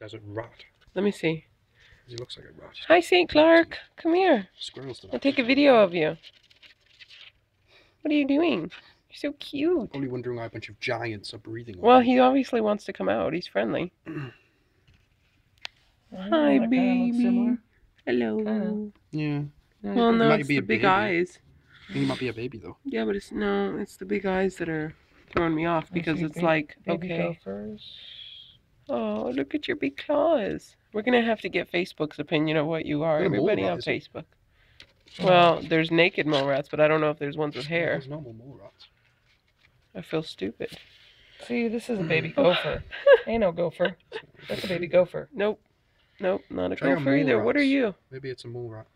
desert rat. Let me see. He looks like a rat. Hi, St. Clark. Come here. Squirrels do I'll take a video of you. What are you doing? You're so cute. I'm Only wondering why a bunch of giants are breathing. Well, him. he obviously wants to come out. He's friendly. Hi, That baby. similar. Hello. Kinda. Yeah. Well, no, Might it's be the a big baby. eyes. He might be a baby though. Yeah, but it's no, it's the big eyes that are throwing me off because it's like, Baby okay, gophers. Oh, look at your big claws. We're gonna have to get Facebook's opinion of what you are. They're Everybody on rats, isn't it? Facebook. Well, there's naked mole rats, but I don't know if there's ones with hair. There's normal mole rats. I feel stupid. See, this is a baby gopher. Ain't no gopher. That's a baby gopher. Nope. Nope, not a Try gopher mole either. What are you? Maybe it's a mole rat.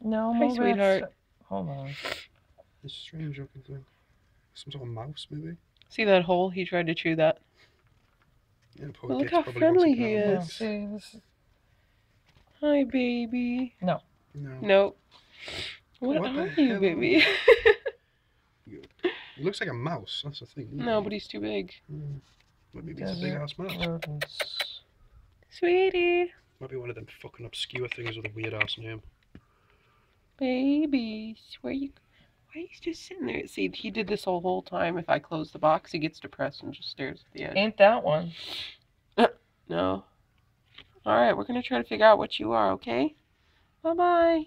No, Hi, mole rats- sweetheart. Hold on. It's a strange looking thing. Some sort of mouse, maybe. See that hole? He tried to chew that. Yeah, poor Well, look how friendly he get No, out. is. see, this is Hi, baby. No. Nope. What, What the are you, hell? baby? He looks like a mouse. That's the thing. isn't no, he? but he's too big. Mm. Maybe he's a big ass mouse. rodents. Sweetie. Might be one of them fucking obscure things with a weird ass name. Baby, where you? Why he's just sitting there? See, he did this whole whole time. If I close the box, he gets depressed and just stares at the edge. Ain't that one? No. All right, we're gonna try to figure out what you are. Okay. Bye bye.